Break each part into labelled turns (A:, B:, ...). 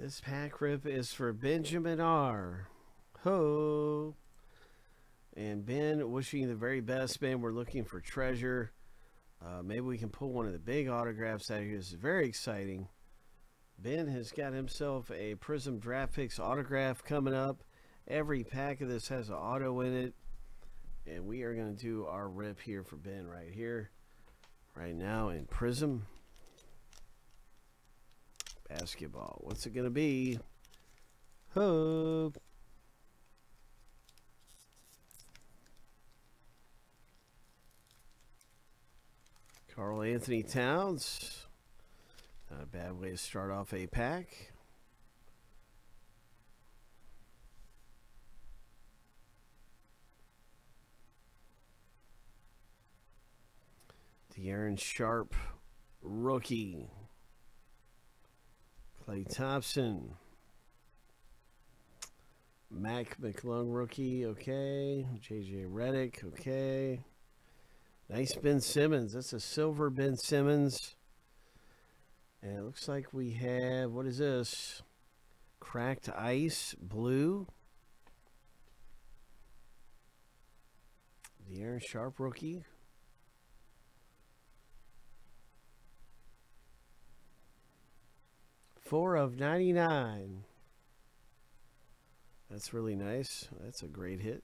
A: This pack rip is for Benjamin R. Ho. And Ben, wishing you the very best, Ben. We're looking for treasure. Uh, maybe we can pull one of the big autographs out of here. This is very exciting. Ben has got himself a Prizm Draft Picks autograph coming up. Every pack of this has an auto in it. And we are going to do our rip here for Ben right here. Right now in Prizm. Basketball. What's it going to be? Hope. Karl-Anthony Towns. Not a bad way to start off a pack. The Day'Ron Sharpe, rookie. Klay Thompson. Mac McClung, rookie. Okay. JJ Redick. Okay. Nice Ben Simmons. That's a silver Ben Simmons. And it looks like we have, what is this? Cracked Ice Blue. The Day'Ron Sharpe rookie. Four of 99. That's really nice. That's a great hit.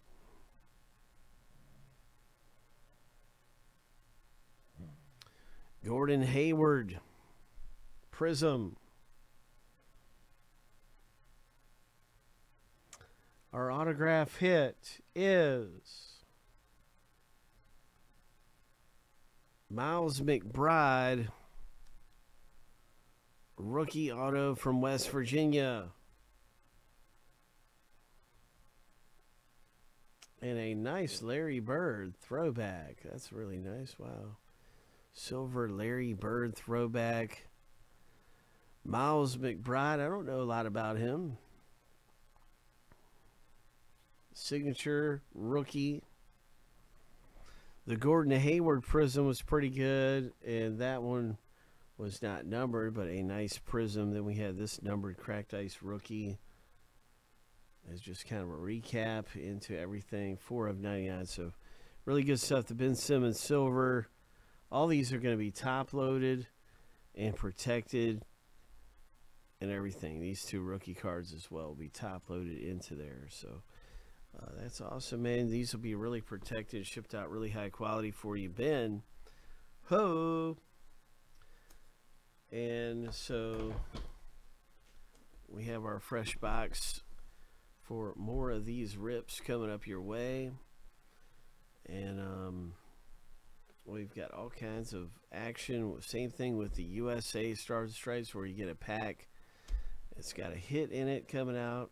A: Gordon Hayward. Prizm. Our autograph hit is Miles McBride, rookie auto from West Virginia. And a nice Larry Bird throwback. That's really nice. Wow. Silver Larry Bird throwback. Miles McBride, I don't know a lot about him. Signature rookie. The Gordon Hayward prism was pretty good, and that one was not numbered, but a nice prism. Then we had this numbered cracked ice rookie. As just kind of a recap into everything. Four of 99. So really good stuff. The Ben Simmons silver. All these are going to be top loaded and protected and everything. These two rookie cards as well will be top loaded into there. So uh, that's awesome, man. These will be really protected, shipped out really high quality for you, Ben. Ho! And so we have our fresh box for more of these rips coming up your way. And um, we've got all kinds of action. Same thing with the USA Stars and Stripes where you get a pack it's got a hit in it coming out.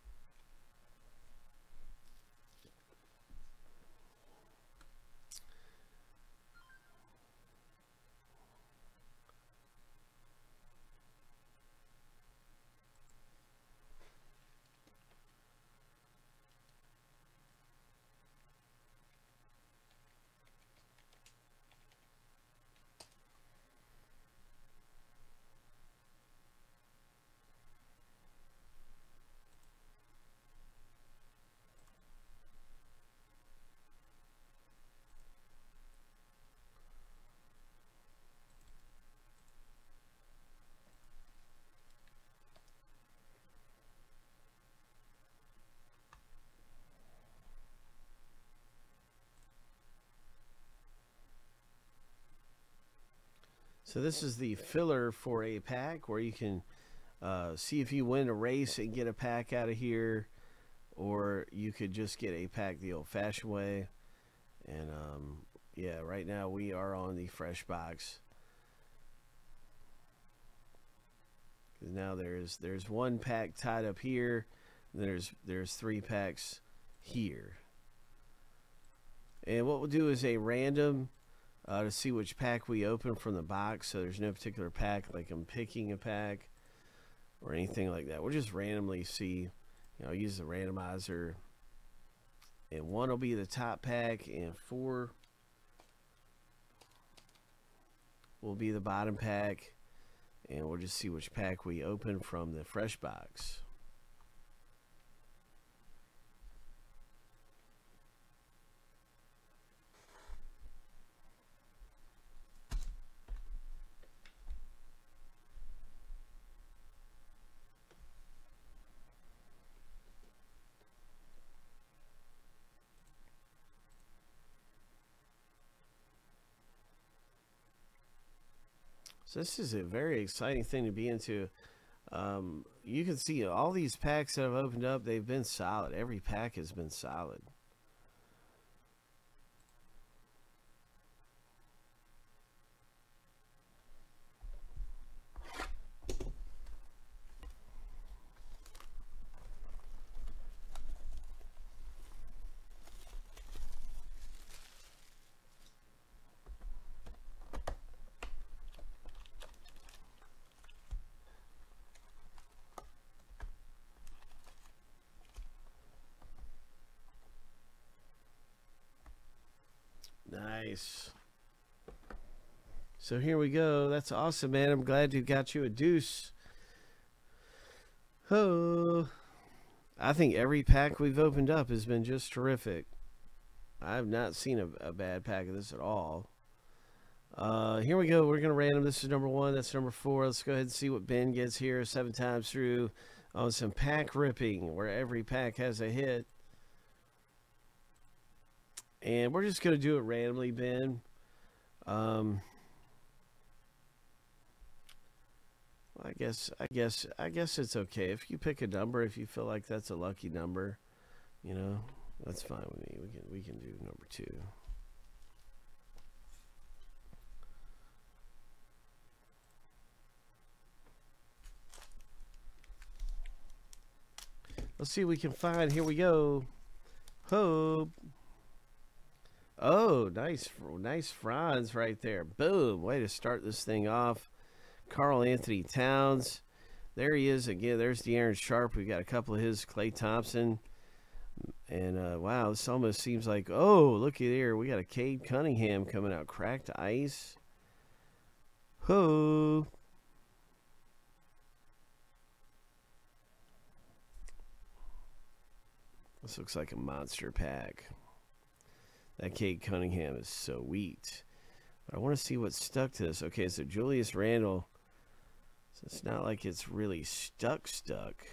A: So this is the filler for a pack where you can uh, see if you win a race and get a pack out of here, or you could just get a pack the old-fashioned way. And um, yeah, right now we are on the fresh box. Now there's there's one pack tied up here. There's there's three packs here. And what we'll do is a random uh, to see which pack we open from the box. So there's no particular pack, like I'm picking a pack or anything like that. We'll just randomly see. You know, use the randomizer. And one will be the top pack, and four will be the bottom pack. And we'll just see which pack we open from the fresh box. So this is a very exciting thing to be into. Um, you can see all these packs that have opened up, they've been solid. Every pack has been solid. Nice. So here we go. That's awesome, man. I'm glad you got you a deuce. Oh, I think every pack we've opened up has been just terrific. I've not seen a, a bad pack of this at all. Uh, here we go. We're going to random. This is number one. That's number four. Let's go ahead and see what Ben gets here seven times through on some pack ripping where every pack has a hit. And we're just going to do it randomly, Ben. Um, I guess, I guess, I guess it's okay. If you pick a number, if you feel like that's a lucky number, you know, that's fine with me. We can, we can do number two. Let's see what we can find. Here we go. Hope. Oh, nice, nice Franz right there. Boom. Way to start this thing off. Karl-Anthony Towns. There he is again. There's Day'Ron Sharpe. We've got a couple of his. Klay Thompson. And uh, wow, this almost seems like oh, looky there. We got a Cade Cunningham coming out. Cracked ice. Ho. This looks like a monster pack. That Cade Cunningham is so sweet. But I want to see what's stuck to this. Okay, so Julius Randle. So it's not like it's really stuck stuck.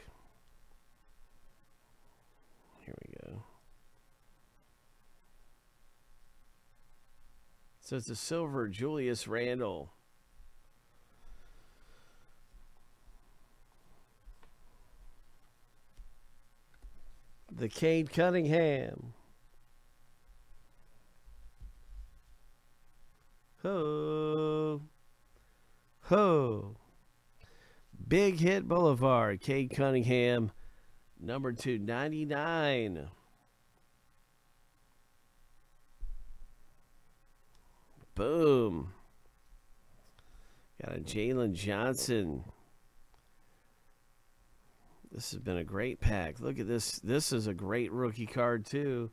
A: Here we go. So it's a silver Julius Randle. The Cade Cunningham. Ho. Ho. Big Hit Boulevard. Cade Cunningham, number 299. Boom. Got a Jalen Johnson. This has been a great pack. Look at this. This is a great rookie card, too.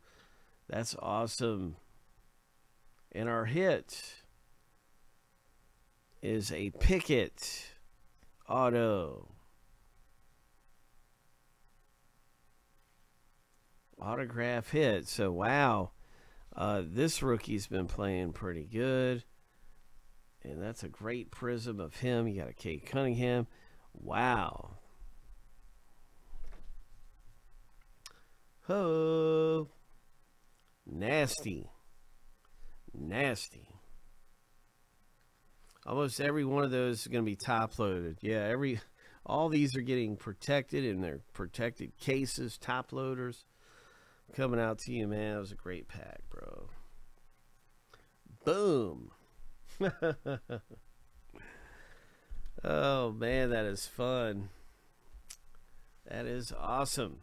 A: That's awesome. And our hit is a Pickett auto. Autograph hit. So, wow. Uh, this rookie's been playing pretty good. And that's a great prism of him. You got a Cade Cunningham. Wow. Oh, nasty. Nasty. Almost every one of those is going to be top loaded. Yeah, every all these are getting protected in their protected cases, top loaders. Coming out to you, man. That was a great pack, bro. Boom. oh man, that is fun. That is awesome.